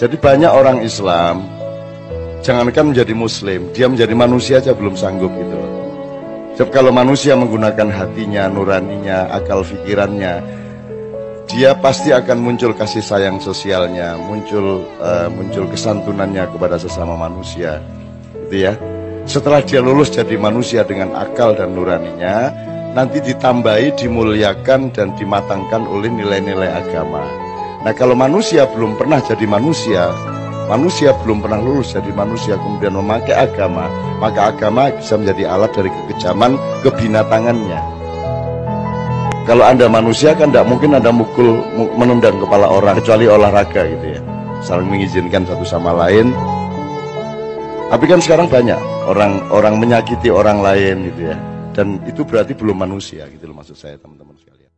Jadi banyak orang Islam, jangankan menjadi Muslim, dia menjadi manusia aja belum sanggup gitu loh. Sebab kalau manusia menggunakan hatinya, nuraninya, akal pikirannya, dia pasti akan muncul kasih sayang sosialnya, muncul uh, muncul kesantunannya kepada sesama manusia, gitu ya. Setelah dia lulus jadi manusia dengan akal dan nuraninya, nanti ditambahi, dimuliakan dan dimatangkan oleh nilai-nilai agama. Nah kalau manusia belum pernah jadi manusia, manusia belum pernah lulus jadi manusia kemudian memakai agama, maka agama bisa menjadi alat dari kekejaman kebinatangannya. Kalau anda manusia kan tidak mungkin anda mukul menendang kepala orang kecuali olahraga gitu ya, saling mengizinkan satu sama lain. Tapi kan sekarang banyak orang orang menyakiti orang lain gitu ya, dan itu berarti belum manusia gitu loh maksud saya teman-teman sekalian.